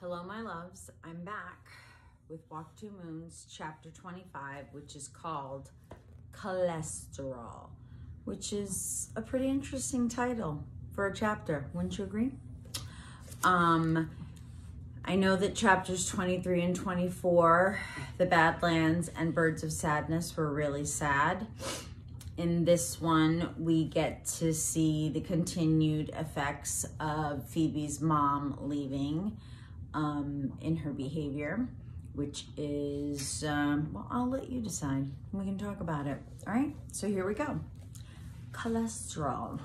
Hello, my loves. I'm back with Walk Two Moons, chapter 25, which is called Cholesterol, which is a pretty interesting title for a chapter. Wouldn't you agree? Um, I know that chapters 23 and 24, The Badlands and Birds of Sadness, were really sad. In this one, we get to see the continued effects of Phoebe's mom leaving um, in her behavior, which is, um, well, I'll let you decide. We can talk about it. All right, so here we go. Cholesterol.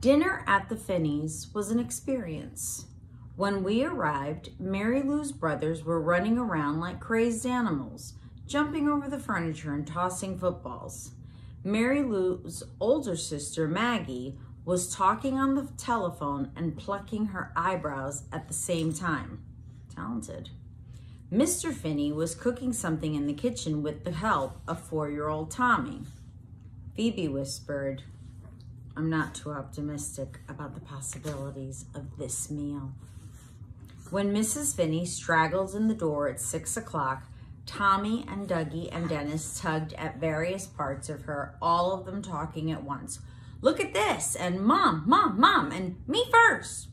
Dinner at the Finneys was an experience. When we arrived, Mary Lou's brothers were running around like crazed animals, jumping over the furniture and tossing footballs. Mary Lou's older sister, Maggie, was talking on the telephone and plucking her eyebrows at the same time. Talented. Mr. Finney was cooking something in the kitchen with the help of four-year-old Tommy. Phoebe whispered, I'm not too optimistic about the possibilities of this meal. When Mrs. Finney straggled in the door at six o'clock, Tommy and Dougie and Dennis tugged at various parts of her, all of them talking at once look at this, and mom, mom, mom, and me first.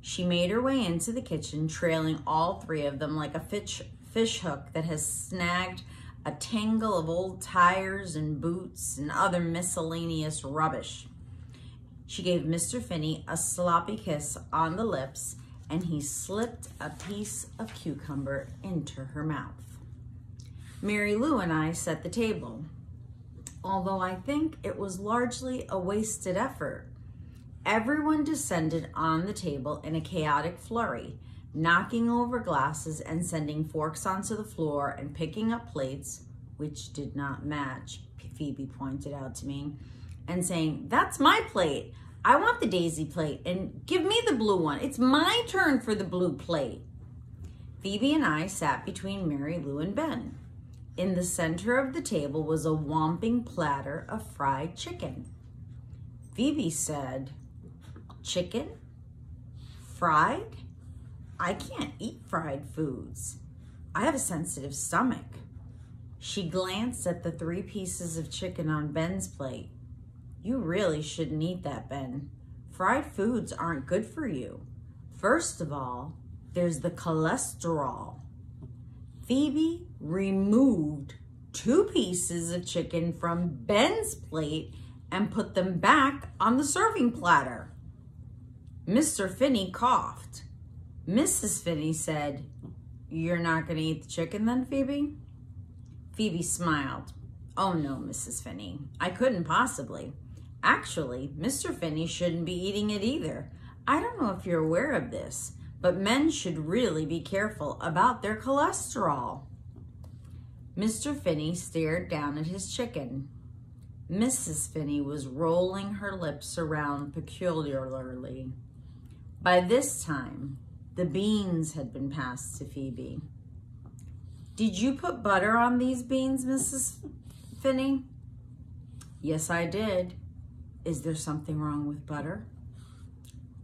She made her way into the kitchen, trailing all three of them like a fish, fish hook that has snagged a tangle of old tires and boots and other miscellaneous rubbish. She gave Mr. Finney a sloppy kiss on the lips and he slipped a piece of cucumber into her mouth. Mary Lou and I set the table although I think it was largely a wasted effort. Everyone descended on the table in a chaotic flurry, knocking over glasses and sending forks onto the floor and picking up plates, which did not match, Phoebe pointed out to me, and saying, that's my plate. I want the daisy plate and give me the blue one. It's my turn for the blue plate. Phoebe and I sat between Mary Lou and Ben. In the center of the table was a whomping platter of fried chicken. Phoebe said, chicken? Fried? I can't eat fried foods. I have a sensitive stomach. She glanced at the three pieces of chicken on Ben's plate. You really shouldn't eat that, Ben. Fried foods aren't good for you. First of all, there's the cholesterol. Phoebe removed two pieces of chicken from Ben's plate and put them back on the serving platter. Mr. Finney coughed. Mrs. Finney said, you're not going to eat the chicken then, Phoebe? Phoebe smiled. Oh no, Mrs. Finney, I couldn't possibly. Actually, Mr. Finney shouldn't be eating it either. I don't know if you're aware of this, but men should really be careful about their cholesterol. Mr. Finney stared down at his chicken. Mrs. Finney was rolling her lips around peculiarly. By this time, the beans had been passed to Phoebe. Did you put butter on these beans, Mrs. Finney? Yes, I did. Is there something wrong with butter?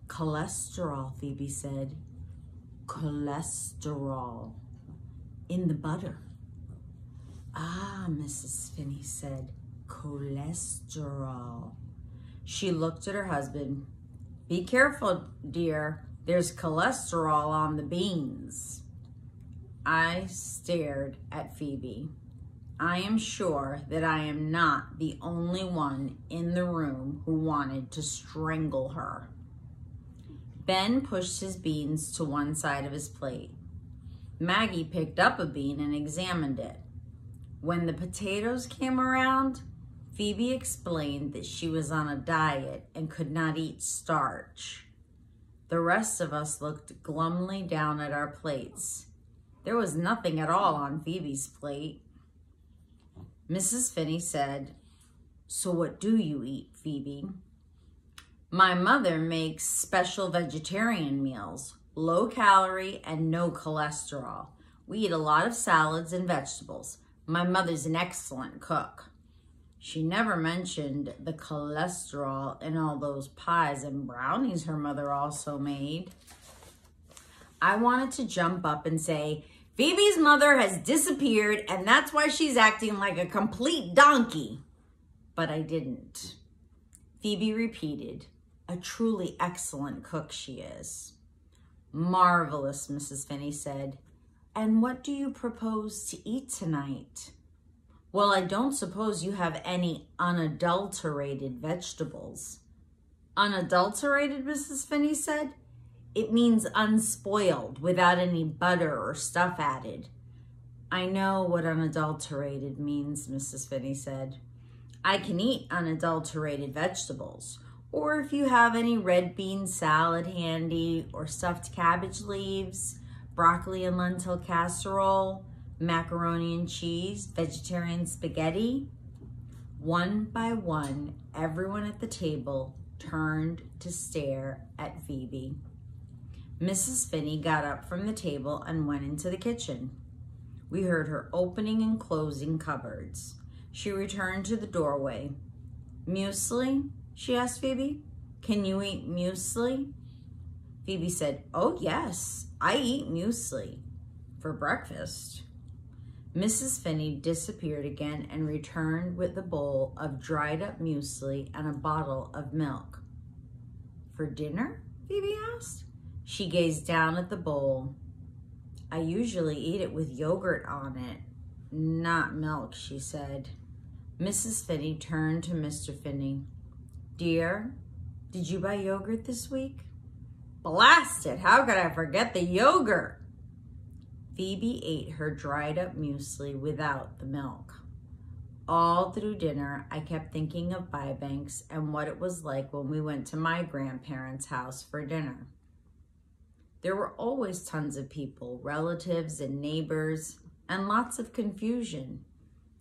Cholesterol, Phoebe said cholesterol in the butter. Ah, Mrs. Finney said, cholesterol. She looked at her husband. Be careful, dear. There's cholesterol on the beans. I stared at Phoebe. I am sure that I am not the only one in the room who wanted to strangle her. Ben pushed his beans to one side of his plate. Maggie picked up a bean and examined it. When the potatoes came around, Phoebe explained that she was on a diet and could not eat starch. The rest of us looked glumly down at our plates. There was nothing at all on Phoebe's plate. Mrs. Finney said, so what do you eat, Phoebe? My mother makes special vegetarian meals, low calorie and no cholesterol. We eat a lot of salads and vegetables. My mother's an excellent cook. She never mentioned the cholesterol in all those pies and brownies her mother also made. I wanted to jump up and say, Phoebe's mother has disappeared and that's why she's acting like a complete donkey. But I didn't. Phoebe repeated, a truly excellent cook she is. Marvelous, Mrs. Finney said. And what do you propose to eat tonight? Well, I don't suppose you have any unadulterated vegetables. Unadulterated, Mrs. Finney said. It means unspoiled, without any butter or stuff added. I know what unadulterated means, Mrs. Finney said. I can eat unadulterated vegetables, or if you have any red bean salad handy, or stuffed cabbage leaves, broccoli and lentil casserole, macaroni and cheese, vegetarian spaghetti. One by one, everyone at the table turned to stare at Phoebe. Mrs. Finney got up from the table and went into the kitchen. We heard her opening and closing cupboards. She returned to the doorway. Muesli? She asked Phoebe. Can you eat muesli? Phoebe said, Oh, yes, I eat muesli for breakfast. Mrs. Finney disappeared again and returned with the bowl of dried up muesli and a bottle of milk. For dinner? Phoebe asked. She gazed down at the bowl. I usually eat it with yogurt on it, not milk, she said. Mrs. Finney turned to Mr. Finney. Dear, did you buy yogurt this week? Blast it, how could I forget the yogurt? Phoebe ate her dried up muesli without the milk. All through dinner, I kept thinking of Bybanks and what it was like when we went to my grandparents' house for dinner. There were always tons of people, relatives and neighbors, and lots of confusion.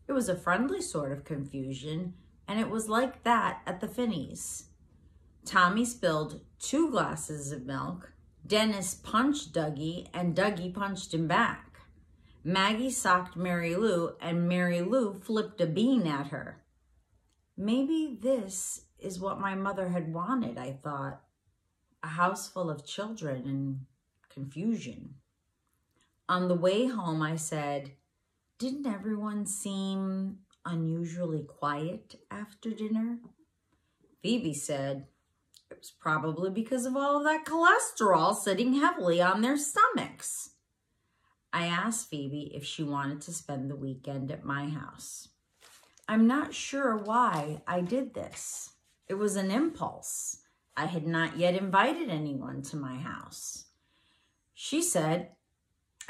It was a friendly sort of confusion, and it was like that at the Finneys. Tommy spilled two glasses of milk. Dennis punched Dougie, and Dougie punched him back. Maggie socked Mary Lou, and Mary Lou flipped a bean at her. Maybe this is what my mother had wanted, I thought. A house full of children and confusion. On the way home, I said, Didn't everyone seem unusually quiet after dinner? Phoebe said, It was probably because of all of that cholesterol sitting heavily on their stomachs. I asked Phoebe if she wanted to spend the weekend at my house. I'm not sure why I did this. It was an impulse. I had not yet invited anyone to my house. She said,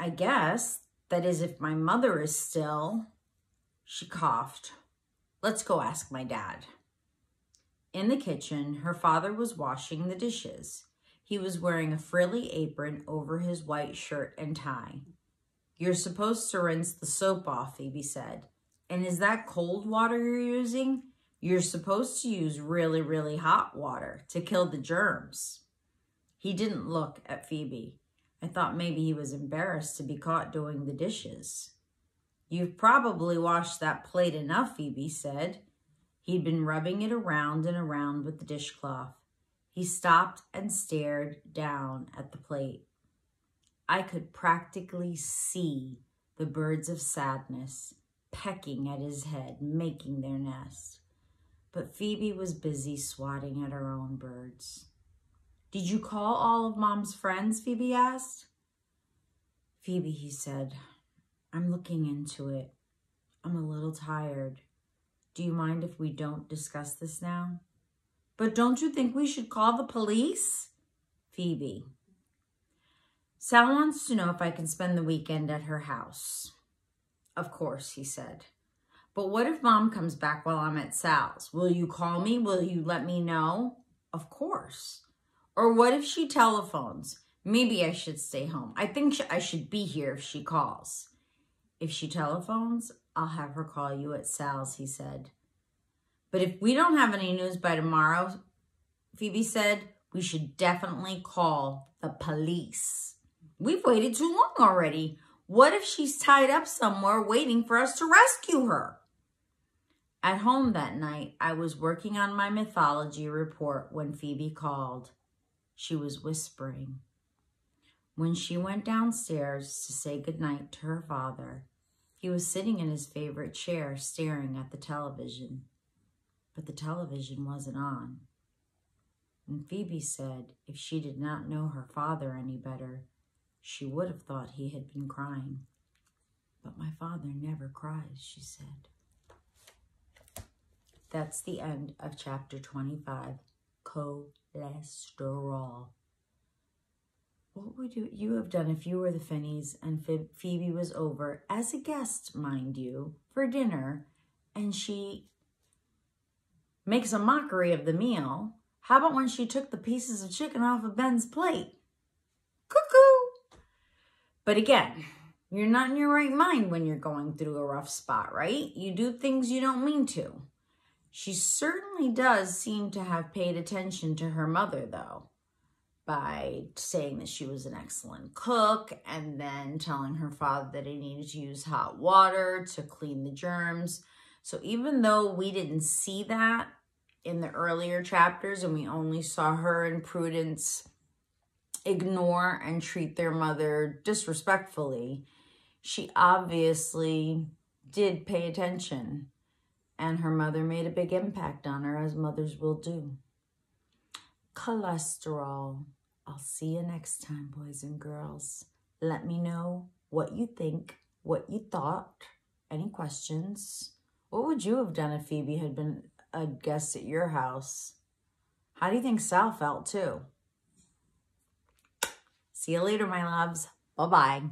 I guess, that is if my mother is still. She coughed. Let's go ask my dad. In the kitchen, her father was washing the dishes. He was wearing a frilly apron over his white shirt and tie. You're supposed to rinse the soap off, Phoebe said. And is that cold water you're using? You're supposed to use really, really hot water to kill the germs. He didn't look at Phoebe. I thought maybe he was embarrassed to be caught doing the dishes. You've probably washed that plate enough, Phoebe said. He'd been rubbing it around and around with the dishcloth. He stopped and stared down at the plate. I could practically see the birds of sadness pecking at his head, making their nest. But Phoebe was busy swatting at her own birds. Did you call all of Mom's friends? Phoebe asked. Phoebe, he said, I'm looking into it. I'm a little tired. Do you mind if we don't discuss this now? But don't you think we should call the police? Phoebe. Sal wants to know if I can spend the weekend at her house. Of course, he said. But what if mom comes back while I'm at Sal's? Will you call me? Will you let me know? Of course. Or what if she telephones? Maybe I should stay home. I think I should be here if she calls. If she telephones, I'll have her call you at Sal's, he said. But if we don't have any news by tomorrow, Phoebe said, we should definitely call the police. We've waited too long already. What if she's tied up somewhere waiting for us to rescue her? At home that night, I was working on my mythology report when Phoebe called. She was whispering. When she went downstairs to say goodnight to her father, he was sitting in his favorite chair staring at the television. But the television wasn't on. And Phoebe said if she did not know her father any better, she would have thought he had been crying. But my father never cries, she said. That's the end of chapter 25, cholesterol. What would you, you have done if you were the Finneys and Phoebe was over, as a guest, mind you, for dinner, and she makes a mockery of the meal? How about when she took the pieces of chicken off of Ben's plate? Cuckoo! But again, you're not in your right mind when you're going through a rough spot, right? You do things you don't mean to. She certainly does seem to have paid attention to her mother, though, by saying that she was an excellent cook and then telling her father that he needed to use hot water to clean the germs. So even though we didn't see that in the earlier chapters and we only saw her and Prudence ignore and treat their mother disrespectfully, she obviously did pay attention and her mother made a big impact on her, as mothers will do. Cholesterol. I'll see you next time, boys and girls. Let me know what you think, what you thought, any questions. What would you have done if Phoebe had been a guest at your house? How do you think Sal felt too? See you later, my loves. Bye-bye.